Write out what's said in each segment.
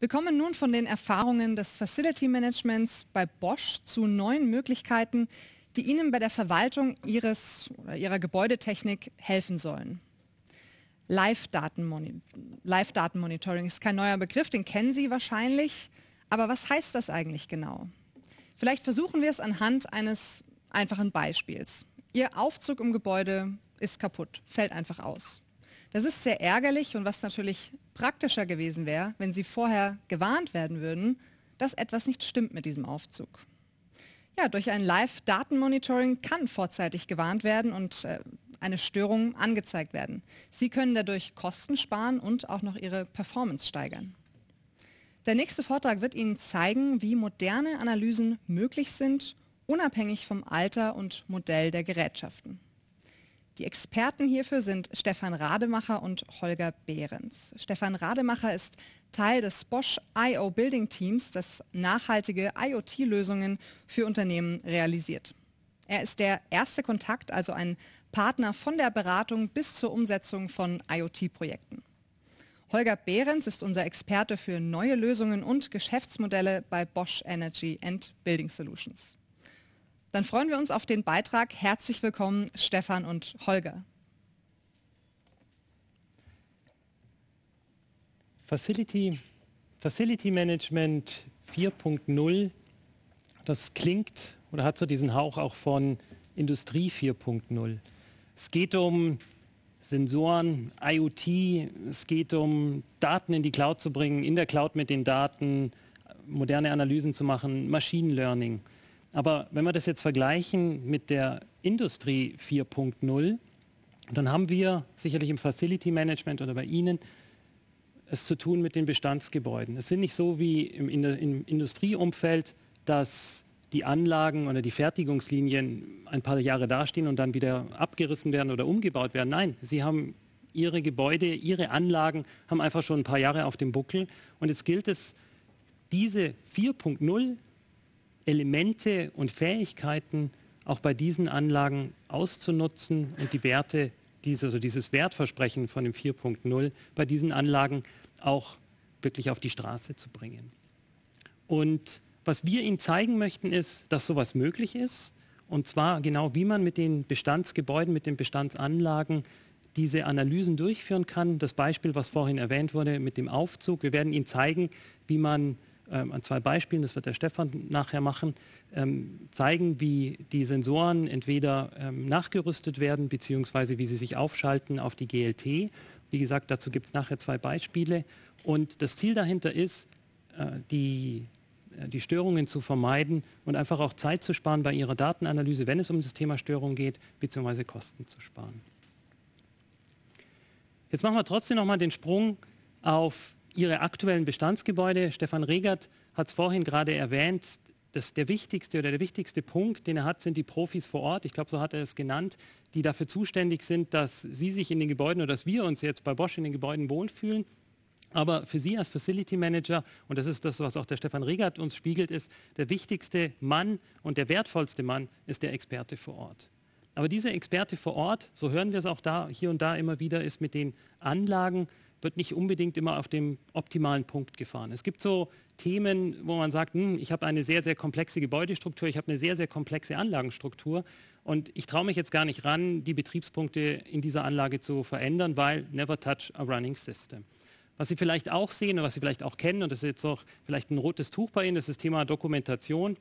Wir kommen nun von den Erfahrungen des Facility Managements bei Bosch zu neuen Möglichkeiten, die Ihnen bei der Verwaltung Ihres oder Ihrer Gebäudetechnik helfen sollen. Live-Datenmonitoring ist kein neuer Begriff, den kennen Sie wahrscheinlich. Aber was heißt das eigentlich genau? Vielleicht versuchen wir es anhand eines einfachen Beispiels. Ihr Aufzug im Gebäude ist kaputt, fällt einfach aus. Das ist sehr ärgerlich und was natürlich praktischer gewesen wäre, wenn Sie vorher gewarnt werden würden, dass etwas nicht stimmt mit diesem Aufzug. Ja, durch ein Live-Datenmonitoring kann vorzeitig gewarnt werden und äh, eine Störung angezeigt werden. Sie können dadurch Kosten sparen und auch noch Ihre Performance steigern. Der nächste Vortrag wird Ihnen zeigen, wie moderne Analysen möglich sind, unabhängig vom Alter und Modell der Gerätschaften. Die Experten hierfür sind Stefan Rademacher und Holger Behrens. Stefan Rademacher ist Teil des Bosch IO Building Teams, das nachhaltige IoT-Lösungen für Unternehmen realisiert. Er ist der erste Kontakt, also ein Partner von der Beratung bis zur Umsetzung von IoT-Projekten. Holger Behrens ist unser Experte für neue Lösungen und Geschäftsmodelle bei Bosch Energy and Building Solutions. Dann freuen wir uns auf den Beitrag. Herzlich willkommen, Stefan und Holger. Facility, Facility Management 4.0, das klingt oder hat so diesen Hauch auch von Industrie 4.0. Es geht um Sensoren, IoT, es geht um Daten in die Cloud zu bringen, in der Cloud mit den Daten moderne Analysen zu machen, Machine Learning. Aber wenn wir das jetzt vergleichen mit der Industrie 4.0, dann haben wir sicherlich im Facility Management oder bei Ihnen es zu tun mit den Bestandsgebäuden. Es sind nicht so wie im, im Industrieumfeld, dass die Anlagen oder die Fertigungslinien ein paar Jahre dastehen und dann wieder abgerissen werden oder umgebaut werden. Nein, sie haben ihre Gebäude, ihre Anlagen haben einfach schon ein paar Jahre auf dem Buckel. Und jetzt gilt es, diese 4.0 Elemente und Fähigkeiten auch bei diesen Anlagen auszunutzen und die Werte, diese, also dieses Wertversprechen von dem 4.0 bei diesen Anlagen auch wirklich auf die Straße zu bringen. Und was wir Ihnen zeigen möchten, ist, dass sowas möglich ist. Und zwar genau, wie man mit den Bestandsgebäuden, mit den Bestandsanlagen diese Analysen durchführen kann. Das Beispiel, was vorhin erwähnt wurde mit dem Aufzug. Wir werden Ihnen zeigen, wie man ähm, an zwei Beispielen, das wird der Stefan nachher machen, ähm, zeigen, wie die Sensoren entweder ähm, nachgerüstet werden, beziehungsweise wie sie sich aufschalten auf die GLT. Wie gesagt, dazu gibt es nachher zwei Beispiele. Und das Ziel dahinter ist, äh, die äh, die Störungen zu vermeiden und einfach auch Zeit zu sparen bei Ihrer Datenanalyse, wenn es um das Thema Störung geht, beziehungsweise Kosten zu sparen. Jetzt machen wir trotzdem nochmal den Sprung auf Ihre aktuellen Bestandsgebäude. Stefan Regert hat es vorhin gerade erwähnt, dass der wichtigste oder der wichtigste Punkt, den er hat, sind die Profis vor Ort. Ich glaube, so hat er es genannt, die dafür zuständig sind, dass Sie sich in den Gebäuden oder dass wir uns jetzt bei Bosch in den Gebäuden wohlfühlen aber für Sie als Facility Manager, und das ist das, was auch der Stefan Regert uns spiegelt, ist, der wichtigste Mann und der wertvollste Mann ist der Experte vor Ort. Aber dieser Experte vor Ort, so hören wir es auch da, hier und da immer wieder, ist mit den Anlagen, wird nicht unbedingt immer auf dem optimalen Punkt gefahren. Es gibt so Themen, wo man sagt, hm, ich habe eine sehr, sehr komplexe Gebäudestruktur, ich habe eine sehr, sehr komplexe Anlagenstruktur und ich traue mich jetzt gar nicht ran, die Betriebspunkte in dieser Anlage zu verändern, weil never touch a running system. Was Sie vielleicht auch sehen und was Sie vielleicht auch kennen, und das ist jetzt auch vielleicht ein rotes Tuch bei Ihnen, das ist das Thema Dokumentation.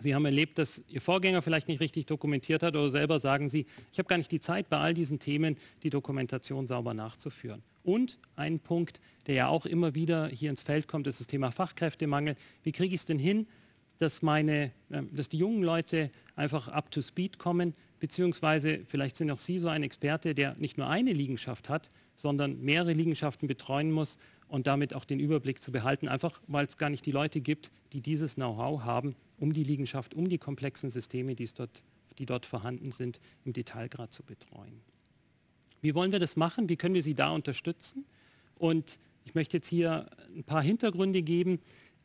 Sie haben erlebt, dass Ihr Vorgänger vielleicht nicht richtig dokumentiert hat oder selber sagen Sie, ich habe gar nicht die Zeit, bei all diesen Themen die Dokumentation sauber nachzuführen. Und ein Punkt, der ja auch immer wieder hier ins Feld kommt, ist das Thema Fachkräftemangel. Wie kriege ich es denn hin, dass, meine, ähm, dass die jungen Leute einfach up to speed kommen, beziehungsweise vielleicht sind auch Sie so ein Experte, der nicht nur eine Liegenschaft hat, sondern mehrere Liegenschaften betreuen muss und damit auch den Überblick zu behalten, einfach weil es gar nicht die Leute gibt, die dieses Know-how haben, um die Liegenschaft, um die komplexen Systeme, die, dort, die dort vorhanden sind, im Detailgrad zu betreuen. Wie wollen wir das machen? Wie können wir Sie da unterstützen? Und ich möchte jetzt hier ein paar Hintergründe geben.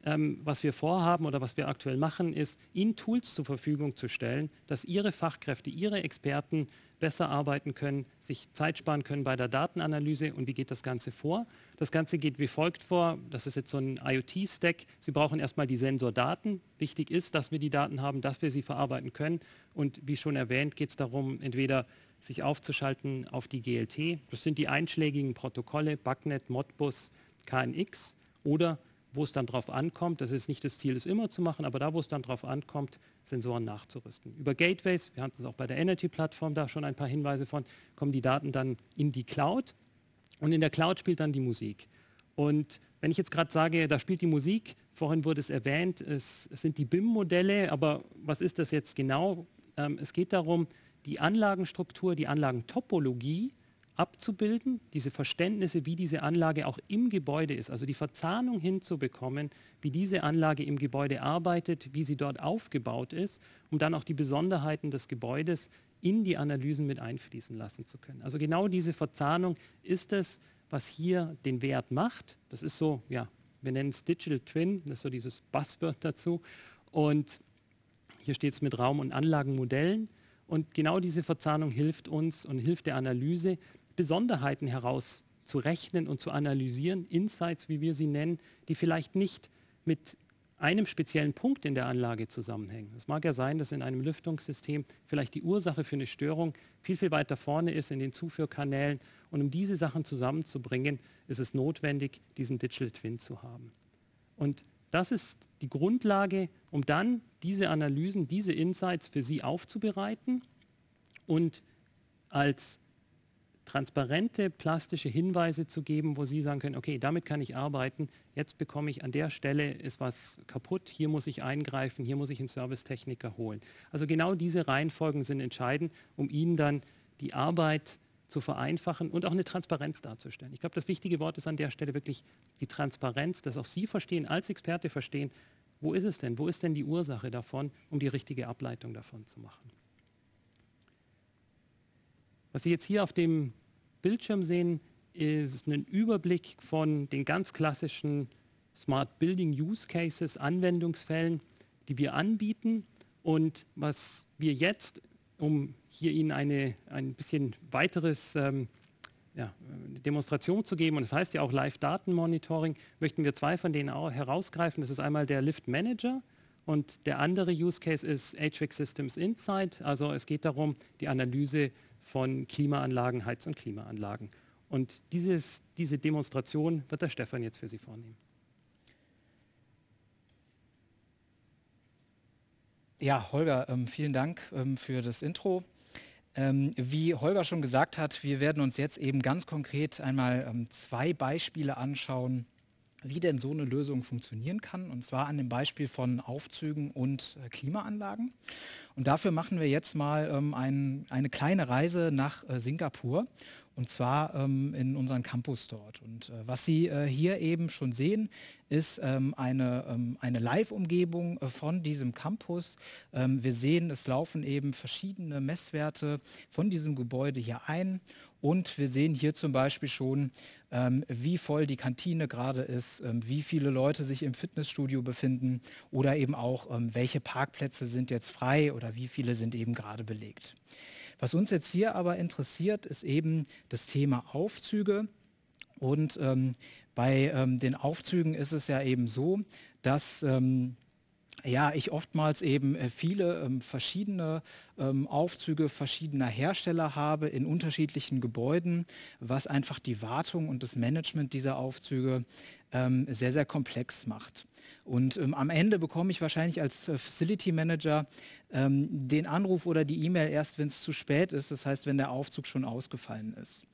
ähm, was wir vorhaben oder was wir aktuell machen, ist, Ihnen Tools zur Verfügung zu stellen, dass Ihre Fachkräfte, Ihre Experten besser arbeiten können, sich Zeit sparen können bei der Datenanalyse. Und wie geht das Ganze vor? Das Ganze geht wie folgt vor. Das ist jetzt so ein IoT-Stack. Sie brauchen erstmal die Sensordaten. Wichtig ist, dass wir die Daten haben, dass wir sie verarbeiten können. Und wie schon erwähnt, geht es darum, entweder sich aufzuschalten auf die GLT. Das sind die einschlägigen Protokolle, BACnet, Modbus, KNX oder wo es dann drauf ankommt, das ist nicht das Ziel, es immer zu machen, aber da, wo es dann drauf ankommt, Sensoren nachzurüsten. Über Gateways, wir hatten es auch bei der Energy-Plattform da schon ein paar Hinweise von, kommen die Daten dann in die Cloud und in der Cloud spielt dann die Musik. Und wenn ich jetzt gerade sage, da spielt die Musik, vorhin wurde es erwähnt, es, es sind die BIM-Modelle, aber was ist das jetzt genau? Ähm, es geht darum, die Anlagenstruktur, die Anlagentopologie abzubilden, diese Verständnisse, wie diese Anlage auch im Gebäude ist, also die Verzahnung hinzubekommen, wie diese Anlage im Gebäude arbeitet, wie sie dort aufgebaut ist, um dann auch die Besonderheiten des Gebäudes in die Analysen mit einfließen lassen zu können. Also genau diese Verzahnung ist es, was hier den Wert macht. Das ist so, ja, wir nennen es Digital Twin, das ist so dieses Buzzword dazu. Und hier steht es mit Raum- und Anlagenmodellen. Und genau diese Verzahnung hilft uns und hilft der Analyse, Besonderheiten herauszurechnen und zu analysieren, Insights, wie wir sie nennen, die vielleicht nicht mit einem speziellen Punkt in der Anlage zusammenhängen. Es mag ja sein, dass in einem Lüftungssystem vielleicht die Ursache für eine Störung viel, viel weiter vorne ist in den Zuführkanälen. Und um diese Sachen zusammenzubringen, ist es notwendig, diesen Digital Twin zu haben. Und das ist die Grundlage, um dann diese Analysen, diese Insights für Sie aufzubereiten und als transparente plastische Hinweise zu geben, wo Sie sagen können, okay, damit kann ich arbeiten, jetzt bekomme ich an der Stelle ist was kaputt, hier muss ich eingreifen, hier muss ich einen Servicetechniker holen. Also genau diese Reihenfolgen sind entscheidend, um Ihnen dann die Arbeit zu vereinfachen und auch eine Transparenz darzustellen. Ich glaube, das wichtige Wort ist an der Stelle wirklich die Transparenz, dass auch Sie verstehen, als Experte verstehen, wo ist es denn, wo ist denn die Ursache davon, um die richtige Ableitung davon zu machen. Was Sie jetzt hier auf dem Bildschirm sehen, ist ein Überblick von den ganz klassischen Smart Building Use Cases, Anwendungsfällen, die wir anbieten und was wir jetzt, um hier Ihnen eine, ein bisschen weiteres ähm, ja, Demonstration zu geben, und das heißt ja auch Live-Datenmonitoring, möchten wir zwei von denen herausgreifen. Das ist einmal der Lift Manager und der andere Use Case ist HVAC Systems Insight. Also es geht darum, die Analyse von Klimaanlagen, Heiz- und Klimaanlagen. Und dieses, diese Demonstration wird der Stefan jetzt für Sie vornehmen. Ja, Holger, ähm, vielen Dank ähm, für das Intro. Ähm, wie Holger schon gesagt hat, wir werden uns jetzt eben ganz konkret einmal zwei Beispiele anschauen, wie denn so eine Lösung funktionieren kann. Und zwar an dem Beispiel von Aufzügen und äh, Klimaanlagen. Und dafür machen wir jetzt mal ähm, ein, eine kleine Reise nach äh, Singapur und zwar ähm, in unseren Campus dort. Und äh, was Sie äh, hier eben schon sehen, ist ähm, eine, ähm, eine Live-Umgebung äh, von diesem Campus. Ähm, wir sehen, es laufen eben verschiedene Messwerte von diesem Gebäude hier ein. Und wir sehen hier zum Beispiel schon, ähm, wie voll die Kantine gerade ist, ähm, wie viele Leute sich im Fitnessstudio befinden oder eben auch, welche Parkplätze sind jetzt frei oder wie viele sind eben gerade belegt. Was uns jetzt hier aber interessiert, ist eben das Thema Aufzüge. Und ähm, bei ähm, den Aufzügen ist es ja eben so, dass ähm, ja, ich oftmals eben äh, viele ähm, verschiedene ähm, Aufzüge verschiedener Hersteller habe in unterschiedlichen Gebäuden, was einfach die Wartung und das Management dieser Aufzüge ähm, sehr, sehr komplex macht. Und ähm, am Ende bekomme ich wahrscheinlich als äh, Facility Manager ähm, den Anruf oder die E-Mail erst, wenn es zu spät ist, das heißt, wenn der Aufzug schon ausgefallen ist.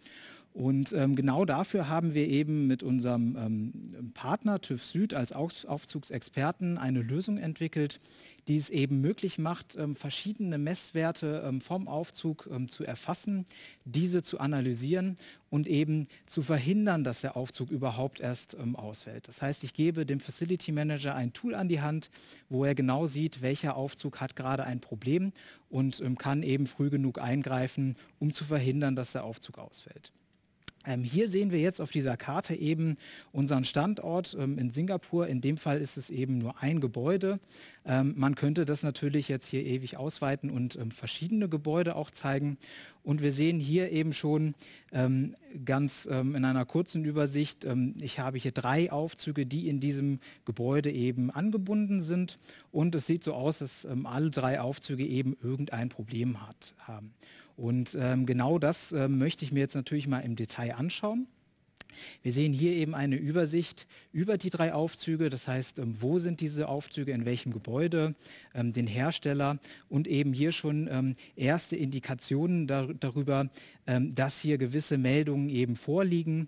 Und ähm, genau dafür haben wir eben mit unserem ähm, Partner TÜV Süd als Aufzugsexperten eine Lösung entwickelt, die es eben möglich macht, ähm, verschiedene Messwerte ähm, vom Aufzug ähm, zu erfassen, diese zu analysieren und eben zu verhindern, dass der Aufzug überhaupt erst ähm, ausfällt. Das heißt, ich gebe dem Facility Manager ein Tool an die Hand, wo er genau sieht, welcher Aufzug hat gerade ein Problem und kann eben früh genug eingreifen, um zu verhindern, dass der Aufzug ausfällt. Ähm, hier sehen wir jetzt auf dieser Karte eben unseren Standort ähm, in Singapur. In dem Fall ist es eben nur ein Gebäude. Ähm, man könnte das natürlich jetzt hier ewig ausweiten und ähm, verschiedene Gebäude auch zeigen. Und wir sehen hier eben schon ähm, ganz ähm, in einer kurzen Übersicht, ich habe hier drei Aufzüge, die in diesem Gebäude eben angebunden sind. Und es sieht so aus, dass alle drei Aufzüge eben irgendein Problem hat, haben. Und ähm, genau das ähm, möchte ich mir jetzt natürlich mal im Detail anschauen. Wir sehen hier eben eine Übersicht über die drei Aufzüge, das heißt, ähm, wo sind diese Aufzüge, in welchem Gebäude, ähm, den Hersteller und eben hier schon ähm, erste Indikationen dar darüber, dass hier gewisse Meldungen eben vorliegen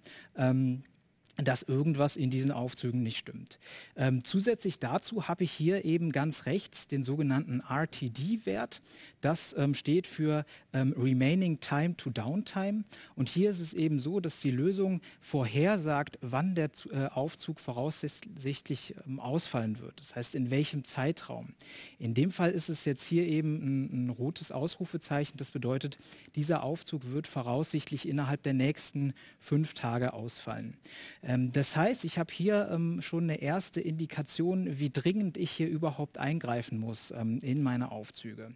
dass irgendwas in diesen Aufzügen nicht stimmt. Ähm, zusätzlich dazu habe ich hier eben ganz rechts den sogenannten RTD-Wert. Das ähm, steht für ähm, Remaining Time to Downtime. Und hier ist es eben so, dass die Lösung vorhersagt, wann der äh, Aufzug voraussichtlich ähm, ausfallen wird. Das heißt, in welchem Zeitraum. In dem Fall ist es jetzt hier eben ein, ein rotes Ausrufezeichen. Das bedeutet, dieser Aufzug wird voraussichtlich innerhalb der nächsten fünf Tage ausfallen. Ähm, das heißt, ich habe hier ähm, schon eine erste Indikation, wie dringend ich hier überhaupt eingreifen muss ähm, in meine Aufzüge.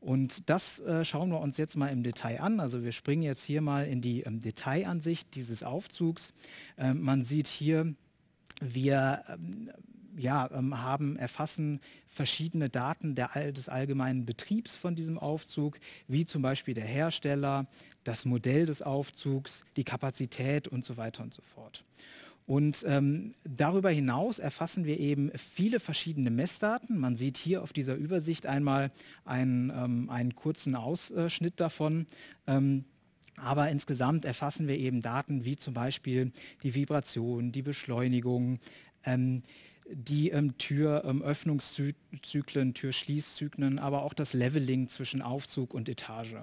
Und das äh, schauen wir uns jetzt mal im Detail an. Also wir springen jetzt hier mal in die ähm, Detailansicht dieses Aufzugs. Ähm, man sieht hier, wir ähm, ja, ähm, haben, erfassen verschiedene Daten der, des allgemeinen Betriebs von diesem Aufzug, wie zum Beispiel der Hersteller, das Modell des Aufzugs, die Kapazität und so weiter und so fort. Und ähm, darüber hinaus erfassen wir eben viele verschiedene Messdaten. Man sieht hier auf dieser Übersicht einmal einen, ähm, einen kurzen Ausschnitt davon. Ähm, aber insgesamt erfassen wir eben Daten wie zum Beispiel die Vibration, die Beschleunigung, ähm, die ähm, Türöffnungszyklen, ähm, Türschließzyklen, aber auch das Leveling zwischen Aufzug und Etage.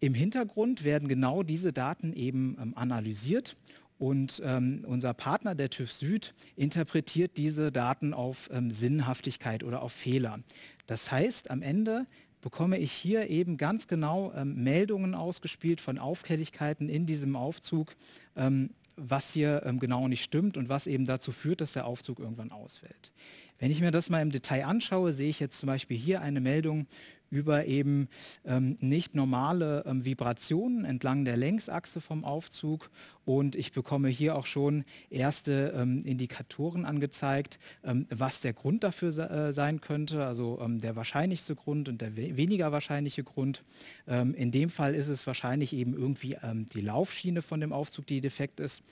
Im Hintergrund werden genau diese Daten eben ähm, analysiert und ähm, unser Partner, der TÜV Süd, interpretiert diese Daten auf ähm, Sinnhaftigkeit oder auf Fehler. Das heißt, am Ende bekomme ich hier eben ganz genau ähm, Meldungen ausgespielt von Auffälligkeiten in diesem Aufzug, ähm, was hier ähm, genau nicht stimmt und was eben dazu führt, dass der Aufzug irgendwann ausfällt. Wenn ich mir das mal im Detail anschaue, sehe ich jetzt zum Beispiel hier eine Meldung über eben ähm, nicht normale ähm, Vibrationen entlang der Längsachse vom Aufzug. Und ich bekomme hier auch schon erste ähm, Indikatoren angezeigt, ähm, was der Grund dafür äh, sein könnte, also ähm, der wahrscheinlichste Grund und der we weniger wahrscheinliche Grund. Ähm, in dem Fall ist es wahrscheinlich eben irgendwie die Laufschiene von dem Aufzug, die defekt ist.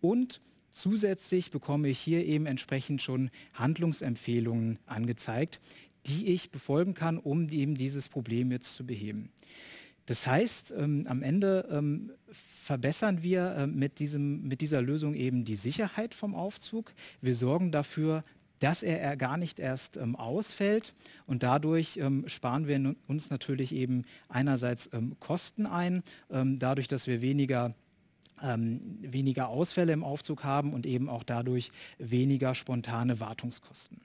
Und Zusätzlich bekomme ich hier eben entsprechend schon Handlungsempfehlungen angezeigt, die ich befolgen kann, um eben dieses Problem jetzt zu beheben. Das heißt, ähm, am Ende ähm, verbessern wir äh, mit, diesem, mit dieser Lösung eben die Sicherheit vom Aufzug. Wir sorgen dafür, dass er, gar nicht erst ähm, ausfällt und dadurch ähm, sparen wir uns natürlich eben einerseits ähm, Kosten ein, ähm, dadurch, dass wir weniger weniger Ausfälle im Aufzug haben und eben auch dadurch weniger spontane Wartungskosten.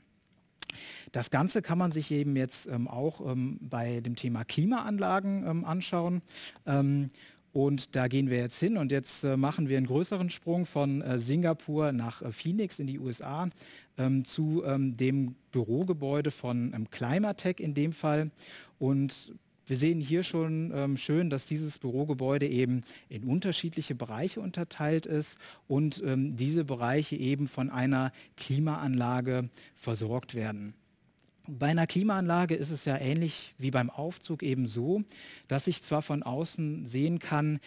Das Ganze kann man sich eben jetzt ähm, auch ähm, bei dem Thema Klimaanlagen ähm, anschauen. Ähm, und da gehen wir jetzt hin und jetzt äh, machen wir einen größeren Sprung von äh, Singapur nach äh, Phoenix in die USA ähm, zu ähm, dem Bürogebäude von Climatech in dem Fall. Und wir sehen hier schon ähm, schön, dass dieses Bürogebäude eben in unterschiedliche Bereiche unterteilt ist und ähm, diese Bereiche eben von einer Klimaanlage versorgt werden. Bei einer Klimaanlage ist es ja ähnlich wie beim Aufzug eben so, dass ich zwar von außen sehen kann,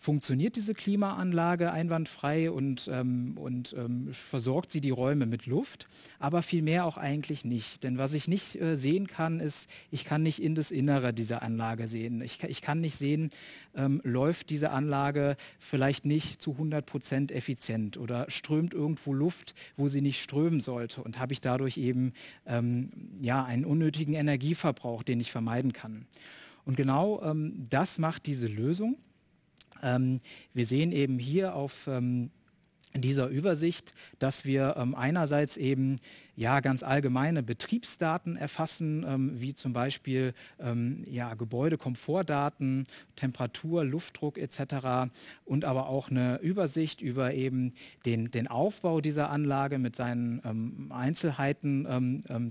funktioniert diese Klimaanlage einwandfrei und, ähm, und ähm, versorgt sie die Räume mit Luft, aber vielmehr auch eigentlich nicht. Denn was ich nicht äh, sehen kann, ist, ich kann nicht in das Innere dieser Anlage sehen. Ich, ich kann nicht sehen, ähm, läuft diese Anlage vielleicht nicht zu 100 Prozent effizient oder strömt irgendwo Luft, wo sie nicht strömen sollte und habe ich dadurch eben ähm, ja, einen unnötigen Energieverbrauch, den ich vermeiden kann. Und genau ähm, das macht diese Lösung. Ähm, wir sehen eben hier auf ähm, dieser Übersicht, dass wir ähm, einerseits eben ja ganz allgemeine Betriebsdaten erfassen, ähm, wie zum Beispiel ähm, ja, Gebäudekomfortdaten, Temperatur, Luftdruck etc. und aber auch eine Übersicht über eben den, den Aufbau dieser Anlage mit seinen ähm, Einzelheiten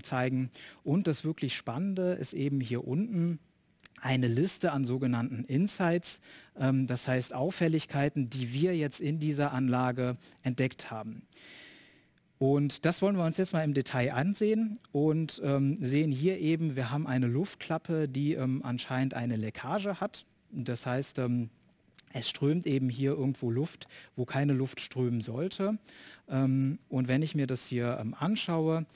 zeigen. Und das wirklich Spannende ist eben hier unten eine Liste an sogenannten Insights, ähm, das heißt Auffälligkeiten, die wir jetzt in dieser Anlage entdeckt haben. Und das wollen wir uns jetzt mal im Detail ansehen und ähm, sehen hier eben, wir haben eine Luftklappe, die ähm, anscheinend eine Leckage hat. Das heißt, ähm, es strömt eben hier irgendwo Luft, wo keine Luft strömen sollte. Ähm, und wenn ich mir das hier ähm, anschaue,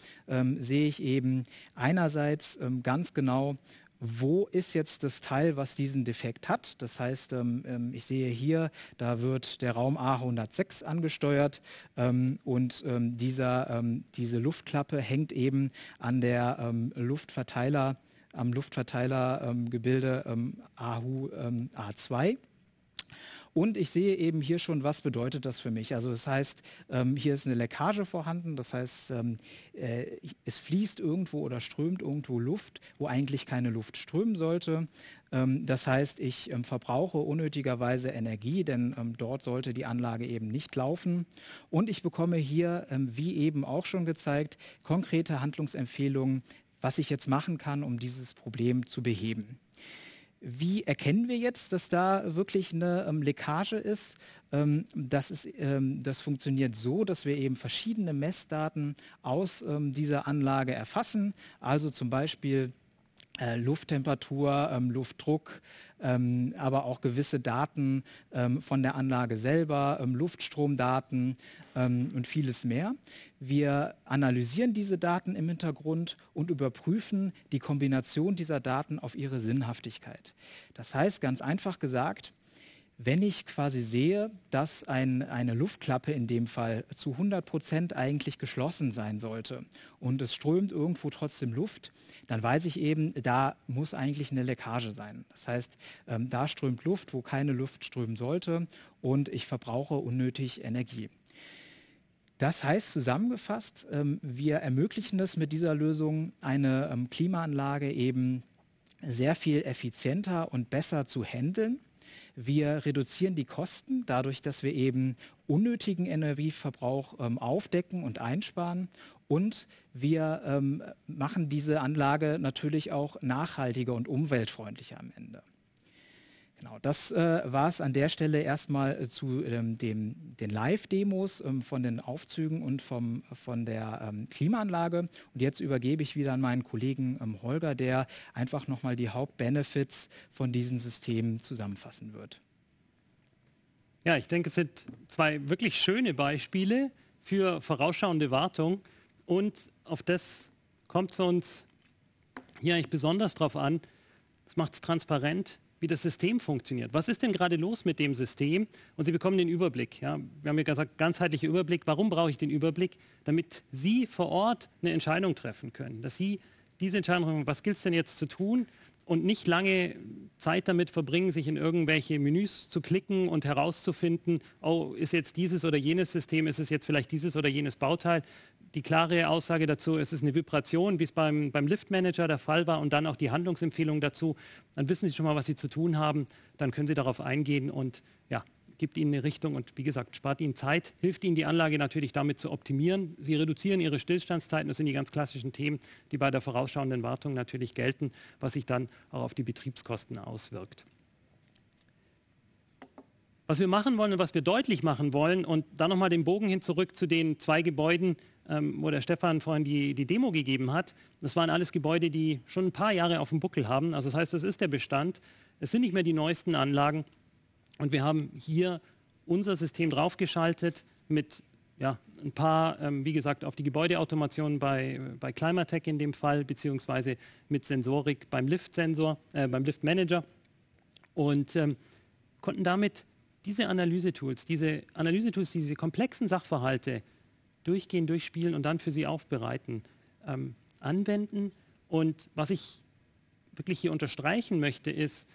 sehe ich eben einerseits ganz genau, wo ist jetzt das Teil, was diesen Defekt hat. Das heißt, ähm, ähm ich sehe hier, da wird der Raum A106 angesteuert ähm, und ähm, dieser, ähm, diese Luftklappe hängt eben an der Luftverteiler, am Luftverteilergebilde AHU A2. Und ich sehe eben hier schon, was bedeutet das für mich. Also das heißt, ähm, hier ist eine Leckage vorhanden, das heißt, ähm, äh, es fließt irgendwo oder strömt irgendwo Luft, wo eigentlich keine Luft strömen sollte. Ähm, das heißt, ich ähm, verbrauche unnötigerweise Energie, denn ähm, dort sollte die Anlage eben nicht laufen. Und ich bekomme hier, ähm, wie eben auch schon gezeigt, konkrete Handlungsempfehlungen, was ich jetzt machen kann, um dieses Problem zu beheben. Wie erkennen wir jetzt, dass da wirklich eine ähm, Leckage ist? Ähm, das, ist ähm, das funktioniert so, dass wir eben verschiedene Messdaten aus ähm, dieser Anlage erfassen. Also zum Beispiel äh, Lufttemperatur, ähm, Luftdruck, ähm, aber auch gewisse Daten ähm, von der Anlage selber, ähm, Luftstromdaten ähm, und vieles mehr. Wir analysieren diese Daten im Hintergrund und überprüfen die Kombination dieser Daten auf ihre Sinnhaftigkeit. Das heißt, ganz einfach gesagt, wenn ich quasi sehe, dass ein, eine Luftklappe in dem Fall zu 100 Prozent eigentlich geschlossen sein sollte und es strömt irgendwo trotzdem Luft, dann weiß ich eben, da muss eigentlich eine Leckage sein. Das heißt, ähm, da strömt Luft, wo keine Luft strömen sollte und ich verbrauche unnötig Energie. Das heißt zusammengefasst, ähm, wir ermöglichen es mit dieser Lösung, eine ähm, Klimaanlage eben sehr viel effizienter und besser zu handeln wir reduzieren die Kosten dadurch, dass wir eben unnötigen Energieverbrauch ähm, aufdecken und einsparen. Und wir ähm, machen diese Anlage natürlich auch nachhaltiger und umweltfreundlicher am Ende. Genau, das äh, war es an der Stelle erstmal äh, zu ähm, dem, den Live-Demos ähm, von den Aufzügen und vom, von der ähm, Klimaanlage. Und jetzt übergebe ich wieder an meinen Kollegen ähm, Holger, der einfach nochmal die Hauptbenefits von diesen Systemen zusammenfassen wird. Ja, ich denke, es sind zwei wirklich schöne Beispiele für vorausschauende Wartung. Und auf das kommt es uns hier eigentlich besonders drauf an. Es macht es transparent, wie das System funktioniert. Was ist denn gerade los mit dem System? Und Sie bekommen den Überblick. Ja? Wir haben ja gesagt, ganzheitlicher Überblick. Warum brauche ich den Überblick? Damit Sie vor Ort eine Entscheidung treffen können. Dass Sie diese Entscheidung was gilt es denn jetzt zu tun? Und nicht lange Zeit damit verbringen, sich in irgendwelche Menüs zu klicken und herauszufinden, oh, ist jetzt dieses oder jenes System, ist es jetzt vielleicht dieses oder jenes Bauteil, die klare Aussage dazu, es ist eine Vibration, wie es beim, beim Liftmanager der Fall war und dann auch die Handlungsempfehlung dazu. Dann wissen Sie schon mal, was Sie zu tun haben. Dann können Sie darauf eingehen und ja, gibt Ihnen eine Richtung und wie gesagt, spart Ihnen Zeit, hilft Ihnen die Anlage natürlich damit zu optimieren. Sie reduzieren Ihre Stillstandszeiten. Das sind die ganz klassischen Themen, die bei der vorausschauenden Wartung natürlich gelten, was sich dann auch auf die Betriebskosten auswirkt. Was wir machen wollen und was wir deutlich machen wollen und dann nochmal den Bogen hin zurück zu den zwei Gebäuden, ähm, wo der Stefan vorhin die, die Demo gegeben hat. Das waren alles Gebäude, die schon ein paar Jahre auf dem Buckel haben. Also das heißt, das ist der Bestand. Es sind nicht mehr die neuesten Anlagen. Und wir haben hier unser System draufgeschaltet mit ja, ein paar, ähm, wie gesagt, auf die Gebäudeautomation bei, bei Climatech in dem Fall, beziehungsweise mit Sensorik beim Lift-Sensor, äh, beim Lift-Manager und ähm, konnten damit diese Analysetools, diese Analysetools, diese komplexen Sachverhalte durchgehen, durchspielen und dann für sie aufbereiten, ähm, anwenden. Und was ich wirklich hier unterstreichen möchte, ist,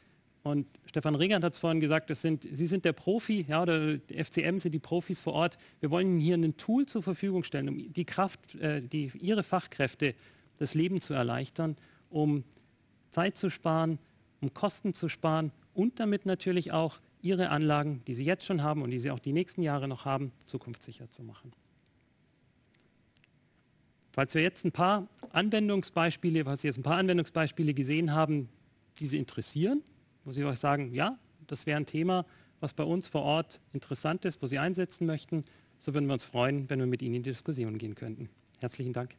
Und Stefan Regert hat es vorhin gesagt, das sind, Sie sind der Profi, ja, oder FCM sind die Profis vor Ort. Wir wollen Ihnen hier ein Tool zur Verfügung stellen, um die Kraft, äh, die, Ihre Fachkräfte das Leben zu erleichtern, um Zeit zu sparen, um Kosten zu sparen und damit natürlich auch Ihre Anlagen, die Sie jetzt schon haben und die Sie auch die nächsten Jahre noch haben, zukunftssicher zu machen. Falls wir jetzt ein paar Anwendungsbeispiele, was Sie jetzt ein paar Anwendungsbeispiele gesehen haben, die Sie interessieren, muss ich euch sagen, ja, das wäre ein Thema, was bei uns vor Ort interessant ist, wo Sie einsetzen möchten, so würden wir uns freuen, wenn wir mit Ihnen in die Diskussion gehen könnten. Herzlichen Dank.